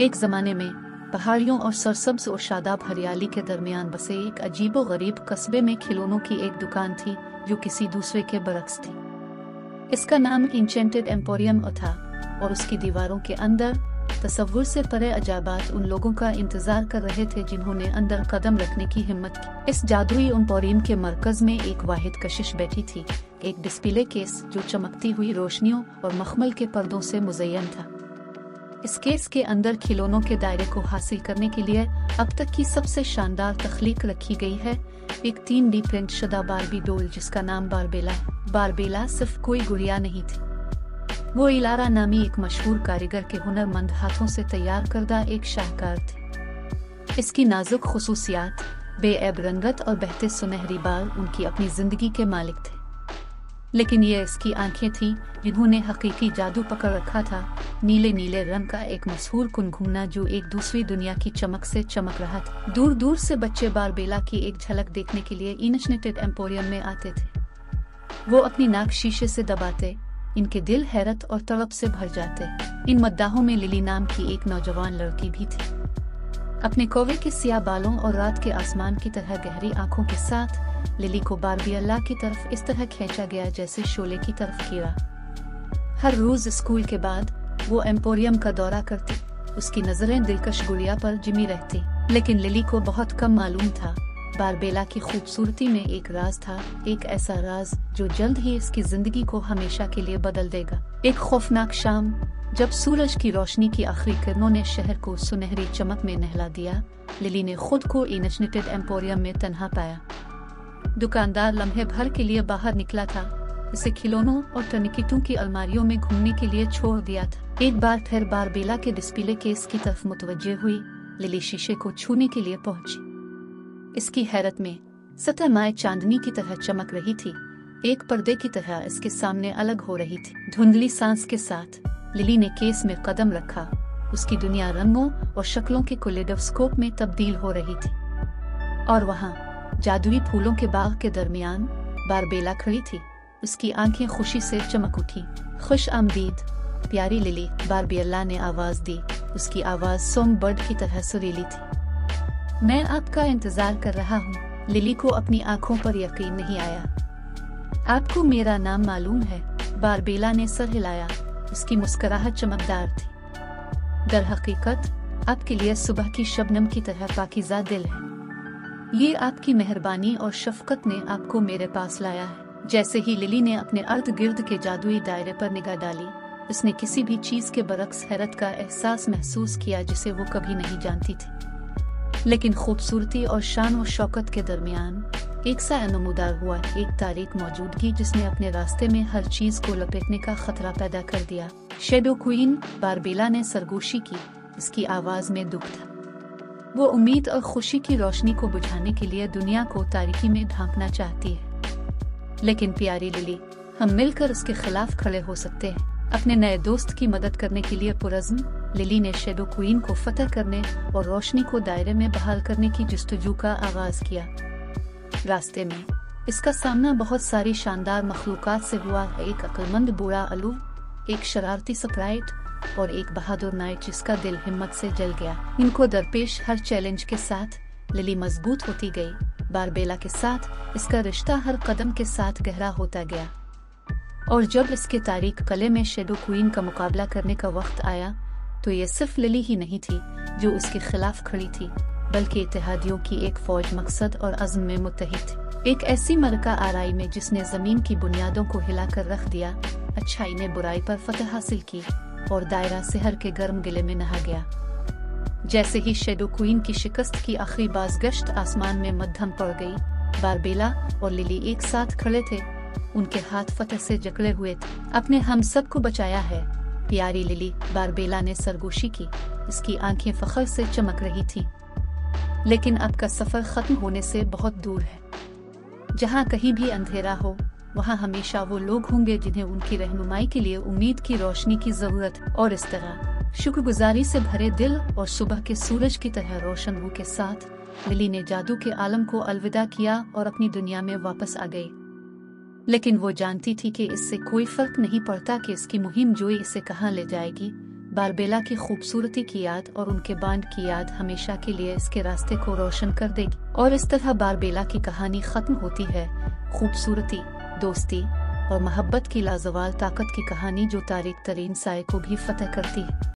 एक जमाने में, पहाड़ियों और सरसब्ज और शादाब हरियाली के दरमियान बसे एक अजीबो गरीब कस्बे में खिलौनों की एक दुकान थी, जो किसी दूसरे के बरक्स थी। इसका नाम इंचेंटेड एम्पोरियम था, और उसकी दीवारों के अंदर तस्वुर से परे अजाबात उन लोगों का इंतज़ार कर रहे थे जिन्होंने अंदर कदम रखने की हिम्मत की। इस जादुई एम्पोरियम के मरकज में एक वाहिद कशिश बैठी थी, एक डिस्प्ले केस जो चमकती हुई रोशनियों और मखमल के पर्दों से मुजयन था। इस केस के अंदर खिलौनों के दायरे को हासिल करने के लिए अब तक की सबसे शानदार तख्लीक रखी गई है एक तीन डी प्रिंट शुदा बारबी डोल, जिसका नाम बारबेला। बारबेला सिर्फ़ कोई गुड़िया नहीं थी। वो इलारा नामी एक मशहूर कारीगर के हुनरमंद हाथों से तैयार करदा एक शाहकार थे। इसकी नाजुक खसूसियात, बेऐब रंगत और बहते सुनहरी बाल उनकी अपनी ज़िंदगी के मालिक थे। लेकिन ये इसकी आँखें थीं जिन्होंने हकीकी जादू पकड़ रखा था। नीले नीले रंग का एक मशहूर कुनघुमना जो एक दूसरी दुनिया की चमक से चमक रहा था। दूर दूर से बच्चे बारबेला की एक झलक देखने के लिए इनशनेटेड एम्पोरियम में आते थे। वो अपनी नाक शीशे से दबाते, इनके दिल हैरत और तड़प से भर जाते। इन मद्दाहों में लिली नाम की एक नौजवान लड़की भी थी। अपने कोवे के सिया बालों और रात के आसमान की तरह गहरी आँखों के साथ लिली को बारबी अल्लाह की तरफ़ इस तरह खींचा गया जैसे शोले की तरफ़ कीड़ा। हर रोज स्कूल के बाद वो एम्पोरियम का दौरा करती, उसकी नज़रें दिलकश गुड़िया पर जिमी रहती। लेकिन लिली को बहुत कम मालूम था, बारबेला की खूबसूरती में एक राज था, एक ऐसा राज जो जल्द ही इसकी ज़िंदगी को हमेशा के लिए बदल देगा। एक खौफनाक शाम जब सूरज की रोशनी की आखिरी किरणों ने शहर को सुनहरी चमक में नहला दिया, लिली ने खुद को इनचनेटेड एम्पोरियम में तनहा पाया। दुकानदार लम्हे भर के लिए बाहर निकला था। इसे खिलौनों और टनिकिटों की अलमारियों में घूमने के लिए छोड़ दिया था। एक बार फिर बारबेला के डिस्प्ले केस की तरफ़ मुतवजे हुई। लिली शीशे को छूने के लिए पहुँची। इसकी हैरत में सतह माए चांदनी की तरह चमक रही थी। एक पर्दे की तरह इसके सामने अलग हो रही थी। धुंधली सांस के साथ लिली ने केस में कदम रखा। उसकी दुनिया रंगों और शक्लों के कुलेडोस्कोप में तब्दील हो रही थी। और वहाँ जादुई फूलों के बाग के दरमियान बारबेला खड़ी थी। उसकी आँखें खुशी से चमक उठी। खुश आमदीद, प्यारी लिली बारबेला ने आवाज़ दी। उसकी आवाज़ सोम बर्ड की तरह सुरीली थी। मैं आपका इंतज़ार कर रहा हूँ। लिली को अपनी आँखों पर यकीन नहीं आया। आपको मेरा नाम मालूम है। बारबेला ने सर हिलाया। उसकी मुस्कुराहट चमकदार थी। दर हकीकत आपके लिए सुबह की शबनम की तरह पाकिजा दिल है। ये आपकी मेहरबानी और शफकत ने आपको मेरे पास लाया है। जैसे ही लिली ने अपने अर्ध गिर्द के जादुई दायरे पर निगाह डाली, उसने किसी भी चीज़ के बरक्स हैरत का एहसास महसूस किया जिसे वो कभी नहीं जानती थी। लेकिन खूबसूरती और शान और शौकत के दरमियान एक सा नमूदार हुआ, एक तारीख मौजूदगी जिसने अपने रास्ते में हर चीज़ को लपेटने का खतरा पैदा कर दिया। शेडो क्वीन, बारबेला ने सरगोशी की, इसकी आवाज़ में दुख था। वो उम्मीद और खुशी की रोशनी को बुझाने के लिए दुनिया को तारीकी में ढांकना चाहती है। लेकिन प्यारी लिली, हम मिलकर उसके खिलाफ खड़े हो सकते हैं। अपने नए दोस्त की मदद करने के लिए पुरज्म, लिली ने शेडो क्वीन को फतेह करने और रोशनी को दायरे में बहाल करने की जस्तजू का आगाज़ किया। रास्ते में। इसका सामना बहुत सारी शानदार मखलूक से हुआ। एक अक्लमंद बूढ़ा अलू, एक शरारती सप्राइट और एक बहादुर नाइट जिसका दिल हिम्मत से जल गया। इनको दरपेश हर चैलेंज के साथ लिली मज़बूत होती गई। बारबेला के साथ इसका रिश्ता हर कदम के साथ गहरा होता गया। और जब इसके तारीख कले में शेडो क्वीन का मुकाबला करने का वक्त आया तो ये सिर्फ़ लिली ही नहीं थी, जो उसके खिलाफ खड़ी थी। बल्कि इतिहादियों की एक फौज मकसद और अज़म में मुतहिद एक ऐसी मरका आराई में जिसने ज़मीन की बुनियादों को हिलाकर रख दिया, अच्छाई ने बुराई पर फतह हासिल की और दायरा सेहर के गर्म गिले में नहा गया। जैसे ही शेडो क्वीन की शिकस्त की आखिरी बाजगश्त आसमान में मध्यम पड़ गई, बारबेला और लिली एक साथ खड़े थे। उनके हाथ फतह से जकड़े हुए थे। अपने हम सबको बचाया है, प्यारी लिली बारबेला ने सरगोशी की। इसकी आँखें फखर से चमक रही थी। लेकिन अब का सफ़र खत्म होने से बहुत दूर है। जहाँ कहीं भी अंधेरा हो, वहाँ हमेशा वो लोग होंगे जिन्हें उनकी रहनुमाई के लिए उम्मीद की रोशनी की ज़रूरत और इस तरह। शुक्रगुजारी से भरे दिल और सुबह के सूरज की तरह रोशन मुँह के साथ, लिली ने जादू के आलम को अलविदा किया और अपनी दुनिया में वापस आ गई। लेकिन वो जानती थी कि इससे कोई फ़र्क नहीं पड़ता कि इसकी मुहिम जोई इसे कहाँ ले जाएगी। बारबेला की खूबसूरती की याद और उनके बांड की याद हमेशा के लिए इसके रास्ते को रोशन कर देगी। और इस तरह बारबेला की कहानी खत्म होती है। खूबसूरती, दोस्ती और मोहब्बत की लाजवाल ताकत की कहानी जो तारीख तरीन साय को भी फतेह करती है।